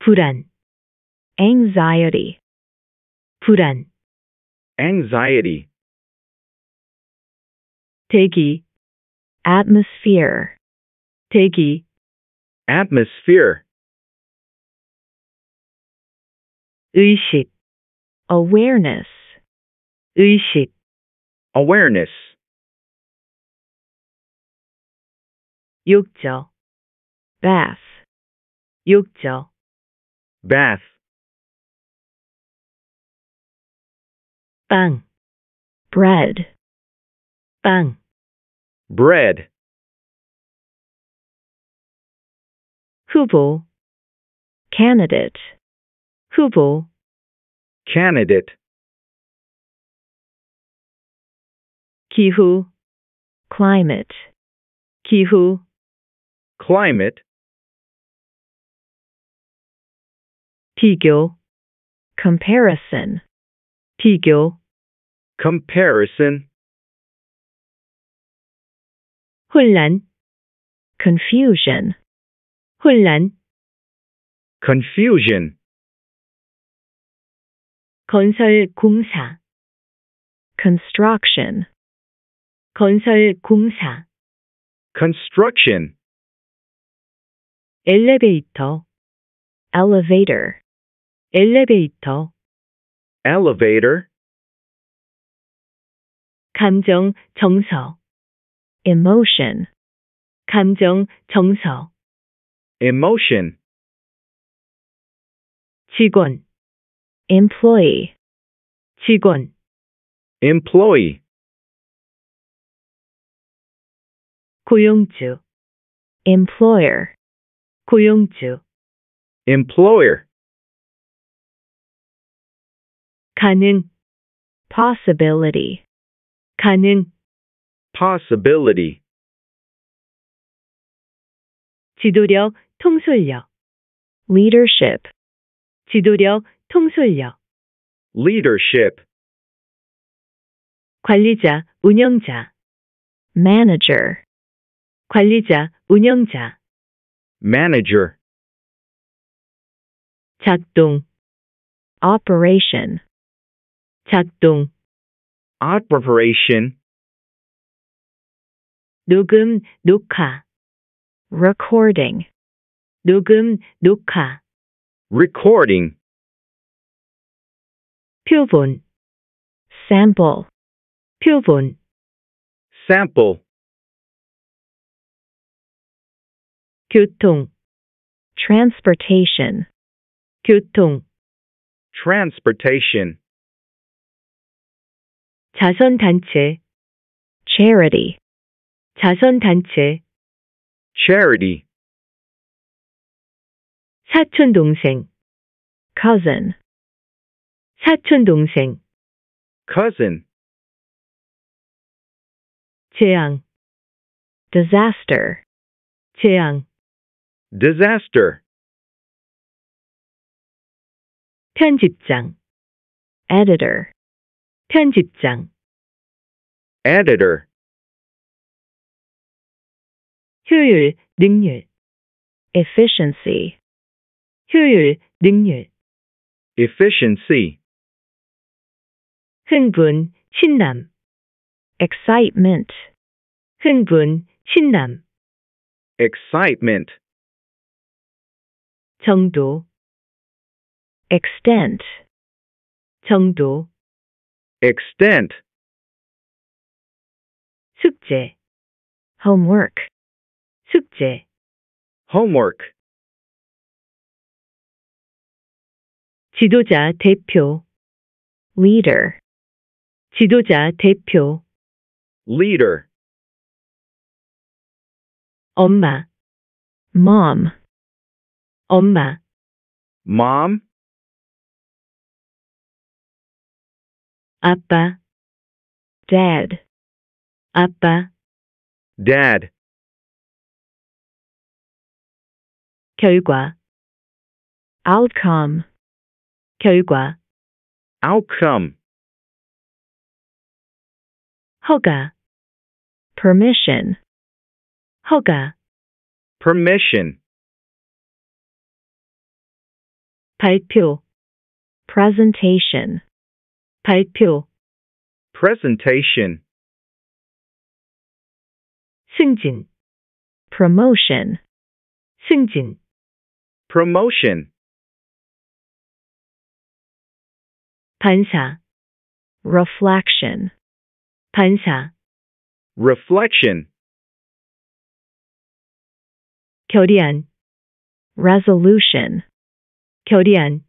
불안, anxiety, 불안, anxiety, 대기, atmosphere, 대기, atmosphere, 의식, awareness, 의식, awareness, 욕조, bath, 욕조, bath, 빵, bread, 빵, bread, 후보, candidate, 후보, candidate, 기후, climate, 기후, climate, 비교, comparison, 비교, comparison, 혼란, confusion, 혼란, confusion, 건설 공사, construction, 건설 공사, construction, 엘리베이터, elevator, 엘리베이터, elevator, 감정 정서, emotion, 감정 정서, emotion, 직원, employee, 직원, employee, 고용주, employer, 고용주, employer, 가능, possibility, 가능, possibility, 지도력, 통솔력, leadership, 지도력, 통솔력, leadership, 관리자, 운영자, manager, 관리자, 운영자, manager, 작동, operation, 작동, operation, 녹음, 녹화, recording, 녹음, 녹화, recording, 표본, sample, 표본, sample, 교통, transportation, 교통, transportation, 자선단체, charity, 자선단체, charity, 사촌동생, cousin, 사촌동생, cousin, 재앙, disaster, 재앙, disaster, 편집장, editor, 편집장, editor, 효율, 능률, efficiency, 효율, 능률, efficiency, 흥분, 신남, excitement, 흥분, 신남, excitement, 정도, extent, 정도, extent, 숙제, homework, 숙제, homework, 지도자, 대표, leader, 지도자, 대표, leader, 엄마, mom, 엄마, mom, 아빠, dad, 아빠, dad, 결과, outcome, 결과, outcome, 허가, permission, 허가, permission, 발표 presentation 발표 presentation, 승진 promotion 승진 promotion, 반사 reflection 반사 reflection, 결의안 resolution 결의안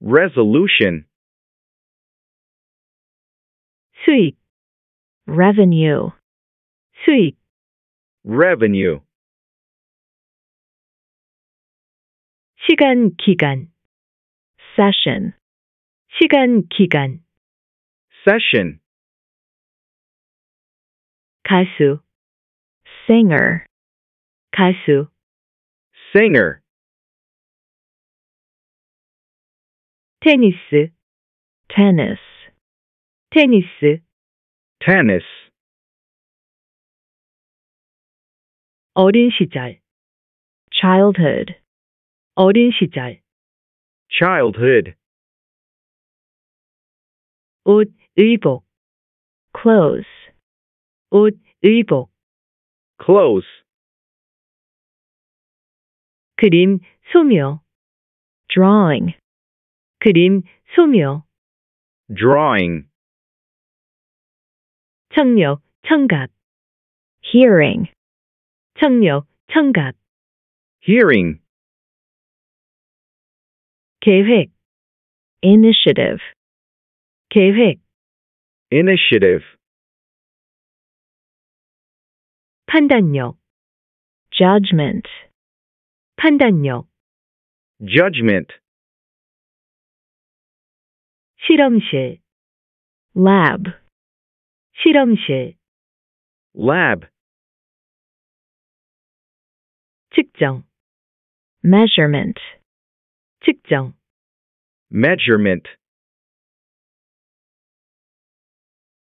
resolution, 수익 revenue 수익 revenue, 시간 기간 session 시간 기간 session, 가수 singer 가수 singer, 테니스 tennis 테니스 tennis, 어린 시절 childhood 어린 시절 childhood, 옷 의복 clothes 옷 의복 clothes, 그림 소묘 drawing 그림 소묘 drawing, 청력 청각 hearing 청력 청각 hearing, 계획 initiative 계획 initiative, 판단력 judgment 판단력 judgment, 실험실 lab 실험실 lab, 측정 measurement 측정 measurement,